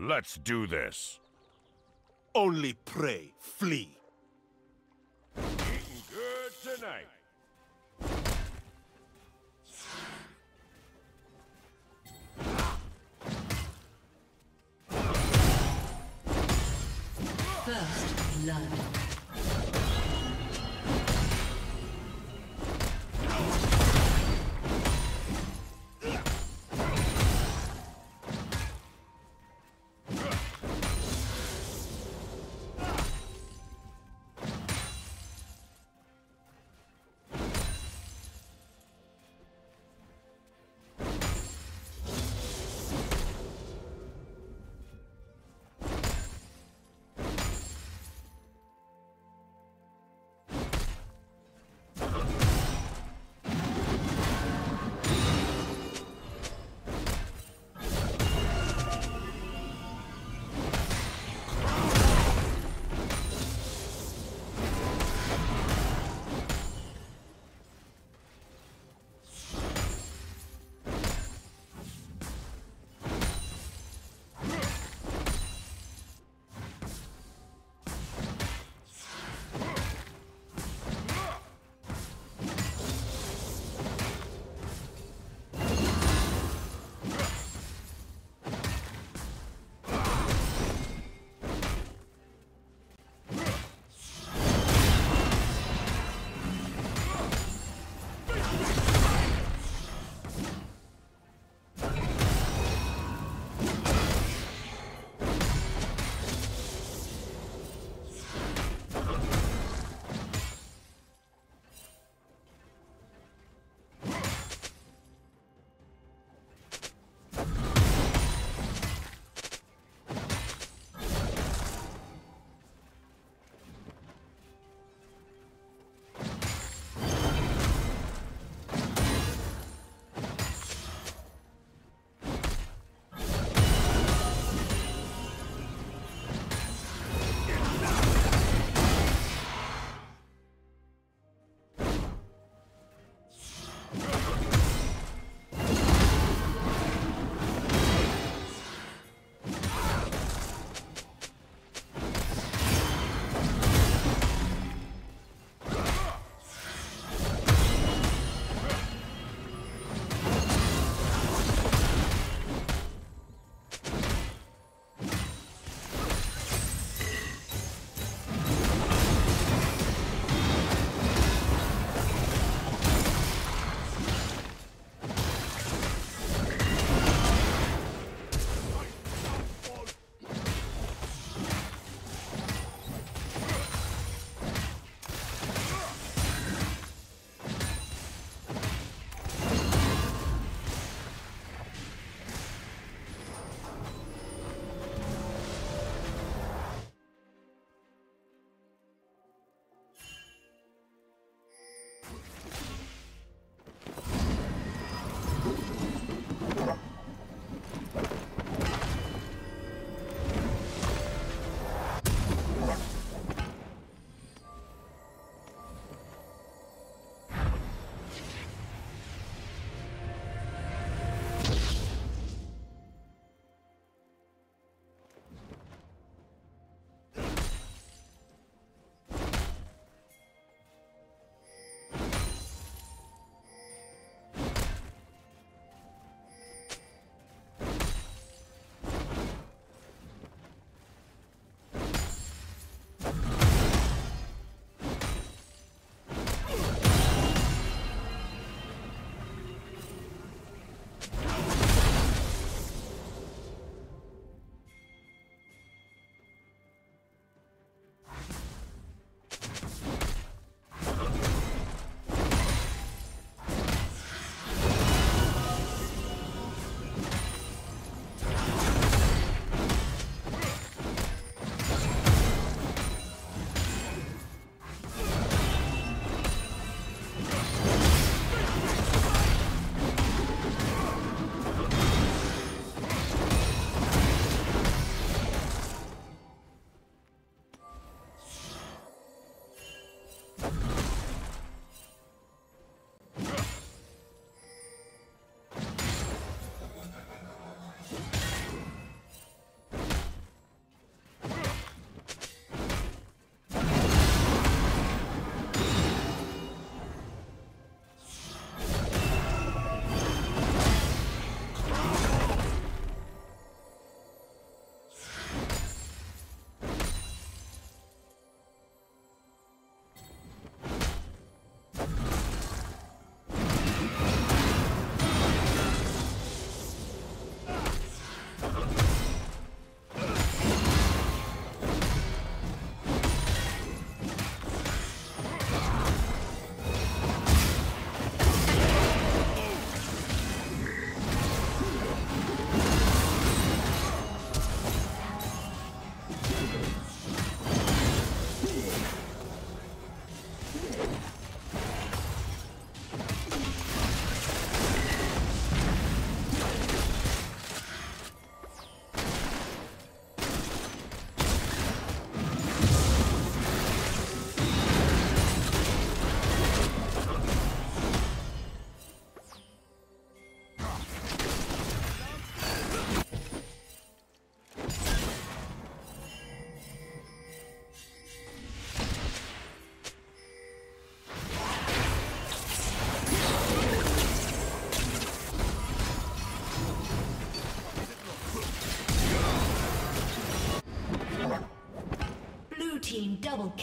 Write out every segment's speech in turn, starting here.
Let's do this. Only pray, flee. Eating good tonight. First blood.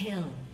Kill.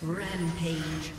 Rampage.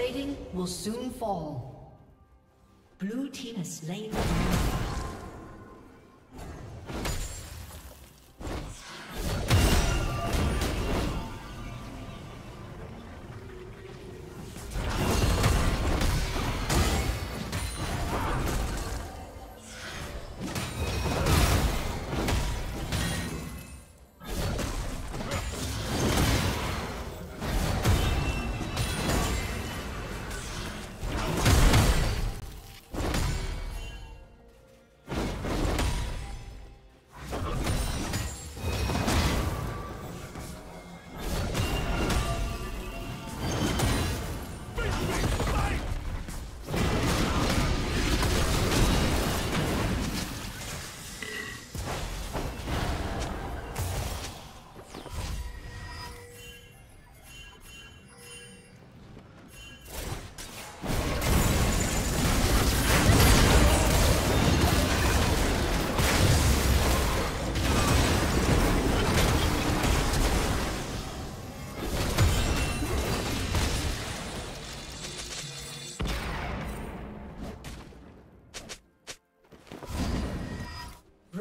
Plating will soon fall. Blue team has slain the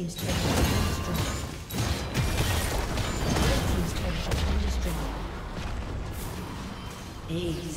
Team's turret has been destroyed. Red team's turret has been destroyed. Aced.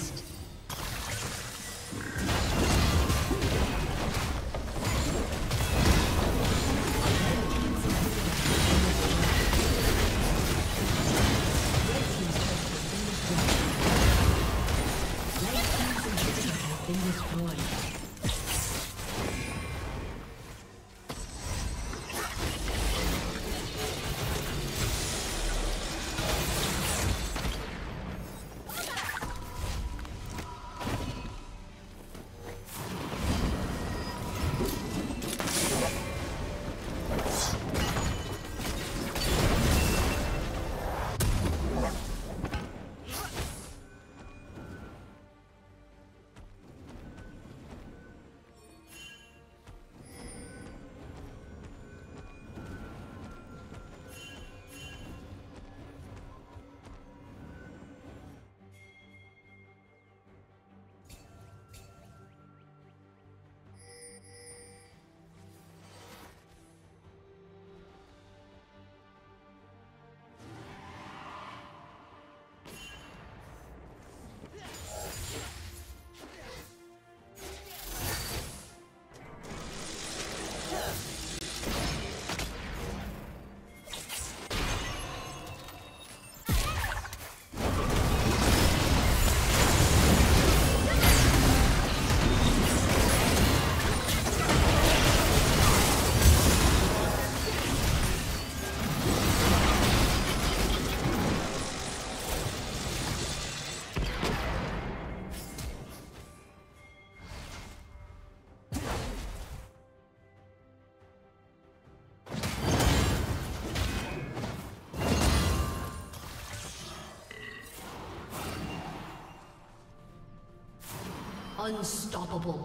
Unstoppable.